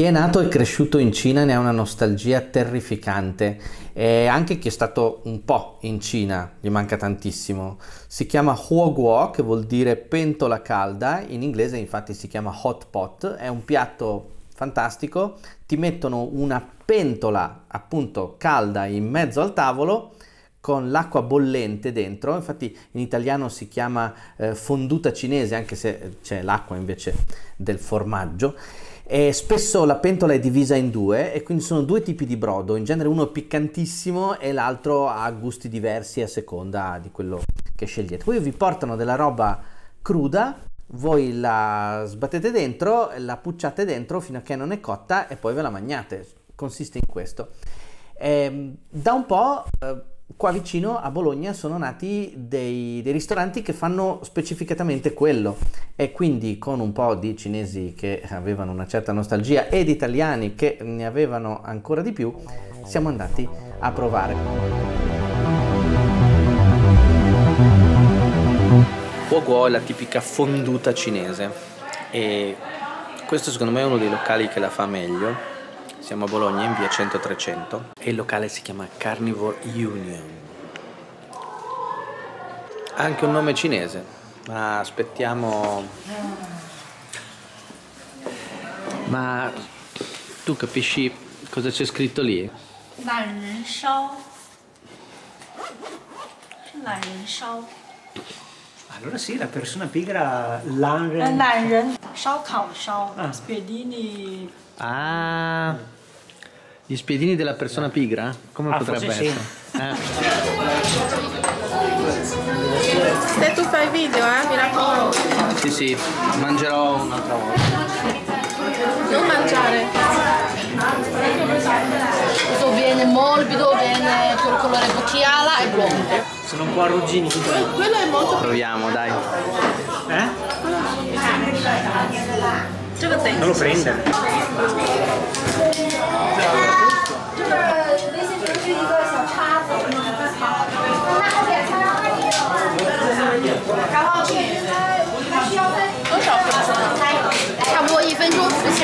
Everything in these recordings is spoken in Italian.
Chi è nato e cresciuto in Cina ne ha una nostalgia terrificante. E anche chi è stato un po' in Cina gli manca tantissimo. Si chiama huoguo, che vuol dire pentola calda, in inglese infatti si chiama hot pot, è un piatto fantastico, ti mettono una pentola appunto calda in mezzo al tavolo con l'acqua bollente dentro, infatti in italiano si chiama eh, fonduta cinese anche se c'è l'acqua invece del formaggio e spesso la pentola è divisa in due e quindi sono due tipi di brodo, in genere uno è piccantissimo e l'altro ha gusti diversi a seconda di quello che scegliete. Poi vi portano della roba cruda, voi la sbattete dentro, la pucciate dentro fino a che non è cotta e poi ve la mangiate. Consiste in questo. E, ehm, da un po' eh, qua vicino a Bologna sono nati dei, dei, ristoranti che fanno specificatamente quello e quindi con un po' di cinesi che avevano una certa nostalgia ed italiani che ne avevano ancora di più, siamo andati a provare. Huoguo è la tipica fonduta cinese e questo secondo me è uno dei locali che la fa meglio siamo a Bologna in via 100-300 e il locale si chiama Carnivore Union. Ha anche un nome cinese, ma aspettiamo... Ma tu capisci cosa c'è scritto lì? Lan Allora sì, la persona pigra Lan Ren. Lan Ren. Shao Kao Shao. Spiedini. Ah. Gli spiedini della persona pigra? Come ah, potrebbe essere? Sì. Eh. Se tu fai video, eh, mi raccomando. Sì, sì, mangerò un'altra volta. Non mangiare. Colore bocchiala e blonde. Sono un po' arrugginiti. Quello è molto... Proviamo, dai. Eh? Non lo prendere.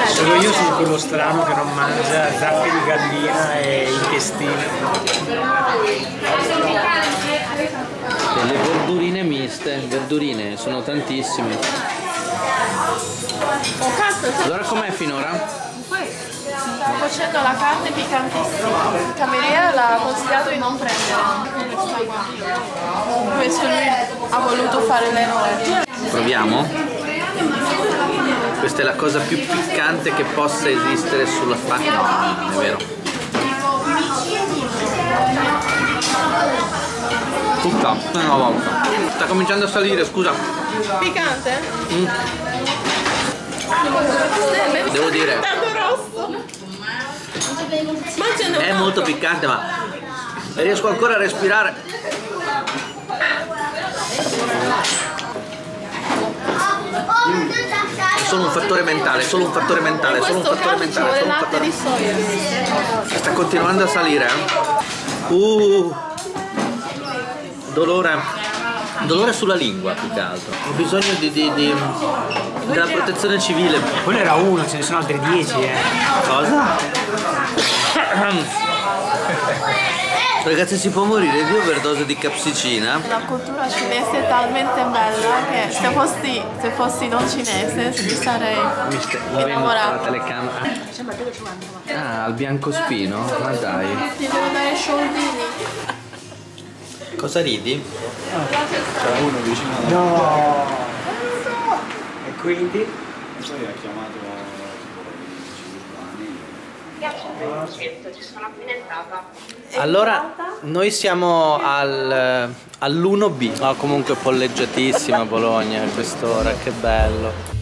Solo io sono quello strano che non mangia zappi di gallina e intestini. le verdurine miste, verdurine, sono tantissime. Allora com'è finora? Sto facendo la carne piccantissima. Il cameriere l'ha consigliato di non prendere. Questo lui ha voluto fare l'eroe. Proviamo? Questa è la cosa più piccante che possa esistere sulla faccia. No, è vero. Tutta, una volta. Sta cominciando a salire, scusa. Piccante? Mm. Devo dire. È molto piccante ma riesco ancora a respirare. È solo un fattore mentale, solo un fattore mentale, solo un fattore mentale, solo un fattore soia. Sta continuando a salire. Eh? Uh, dolore. Dolore sulla lingua più che altro. Ho bisogno di, di, di della protezione civile. Quello era uno, ce ne sono altri dieci, eh. Cosa? Ragazzi si può morire di overdose di capsicina? La cultura cinese è talmente bella che se fossi, se fossi non cinese mi sarei innamorata. la telecamera. Ah, al biancospino? Ma dai. Ti devo dare soldini. Cosa ridi? Ah. C'era uno vicino a No! E quindi? Poi ha chiamato ci sono appena entrata. Allora, noi siamo al, all'1B, oh, comunque polleggiatissima Bologna a quest'ora, che bello.